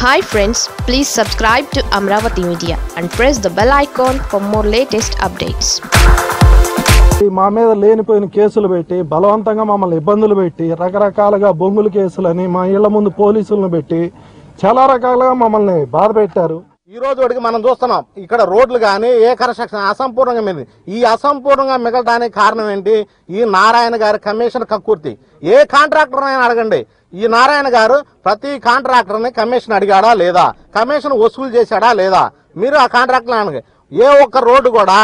Hi friends please subscribe to Amaravati media and press the bell icon for more latest updates మా మీద లేనిపోయిన కేసులు పెట్టి బలవంతంగా మమ్మల్ని ఇబ్బందులు పెట్టి రకరకాలుగా బొంగులు కేసులని మా ఇళ్ళ ముందు పోలీసులను పెట్టి చాలా రకాలుగా మమ్మల్ని బాధ పెట్టారు. ఈ రోజు వాడికి మనం చూస్తున్నాం ఇక్కడ రోడ్లు కానీ ఏ కన్స్ట్రక్షన్ అసంపూర్ణంగా మిగిలింది. ఈ అసంపూర్ణంగా మిగలడానికి కారణం ఏంటి? ఈ నారాయణ గారి కమిషన్ కక్కుర్తి. ఏ కాంట్రాక్టర్ అయినా అడగండి. ఈ నారాయణ గారు ప్రతి కాంట్రాక్టర్ని కమిషన్ అడిగాడా లేదా? కమిషన్ వసూలు చేశాడా లేదా? మీరు ఆ కాంట్రాక్టర్ అడగండి. ఏ ఒక్క రోడ్డు కూడా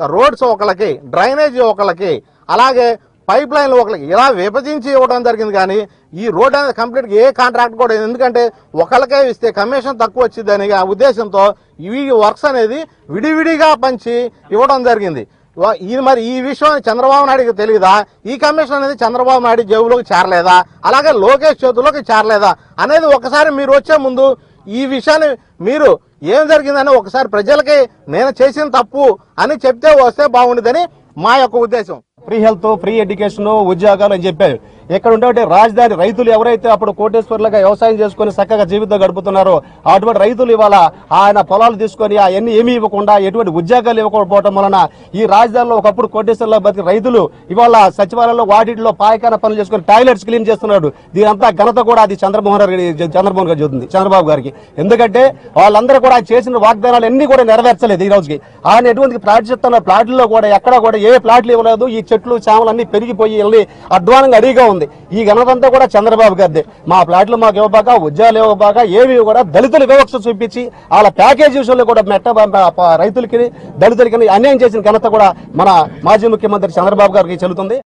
రోడ్స్ ఒకళ్ళకి డ్రైనేజీ ఒకళ్ళకి అలాగే పైప్ లైన్ ఒకరికి ఇలా విభజించి ఇవ్వడం జరిగింది కానీ ఈ రోడ్ అనేది కంప్లీట్ ఏ కాంట్రాక్ట్ కూడా ఎందుకంటే ఒకరికే ఇస్తే కమిషన్ తక్కువ వచ్చిందని ఆ ఉద్దేశంతో ఈ వర్క్స్ అనేది విడివిడిగా పంచి ఇవ్వడం జరిగింది. ఈ మరి ఈ విషయం చంద్రబాబు నాయుడుకి తెలియదా ఈ కమిషన్ అనేది చంద్రబాబు నాయుడు జేబులోకి చేరలేదా? అలాగే లోకేష్ చేతుల్లోకి చేరలేదా? అనేది ఒకసారి మీరు వచ్చే ముందు ఈ విషయాన్ని మీరు ఏం జరిగిందని ఒకసారి ప్రజలకి నేను చేసిన తప్పు అని చెప్తే వస్తే బాగుండదని మా యొక్క ఉద్దేశం. ఫ్రీ హెల్త్ ఫ్రీ ఎడ్యుకేషన్ ఉద్యోగాలు అని చెప్పారు. ఇక్కడ ఉండే రాజధాని రైతులు ఎవరైతే అప్పుడు కోటేశ్వర్లుగా వ్యవసాయం చేసుకుని చక్కగా జీవితం గడుపుతున్నారో అటువంటి రైతులు ఇవాళ ఆయన పొలాలు తీసుకొని అవన్నీ ఏమీ ఇవ్వకుండా ఎటువంటి ఉద్యోగాలు ఇవ్వకపోవడం వలన ఈ రాజధానిలో ఒకప్పుడు కోటేశ్వర్లో బతికి రైతులు ఇవాళ సచివాలయంలో వాటిలో పాయకాన పనులు చేసుకుని టాయిలెట్స్ క్లీన్ చేస్తున్నాడు. దీని అంతా ఘనత కూడా అది చంద్రమోహన్ రెడ్డి చంద్రమోహన్ గారు చెబుతుంది చంద్రబాబు గారికి. ఎందుకంటే వాళ్ళందరూ కూడా చేసిన వాగ్దానాలు అన్ని కూడా నెరవేర్చలేదు ఈ రోజుకి. ఆయన ఎటువంటి ప్లాట్ చెప్తున్న ప్లాట్లలో కూడా ఎక్కడ కూడా ఏ ప్లాట్లు ఇవ్వలేదు. ఈ చెట్లు చేమలు అన్ని పెరిగిపోయి వెళ్ళి అధ్వానంగా అడిగా ఉంది. ఈ ఘనతంతా కూడా చంద్రబాబు గారిదే. మా ప్లాట్లు మాకు ఇవ్వబాక ఉద్యోగాలు ఇవ్వబాక ఏవి కూడా దళితులు వివక్ష చూపించి వాళ్ళ ప్యాకేజ్ విషయంలో కూడా మెట్ట రైతులకి దళితులకి అన్యాయం చేసిన ఘనత కూడా మన మాజీ ముఖ్యమంత్రి చంద్రబాబు గారికి చెల్లుతుంది.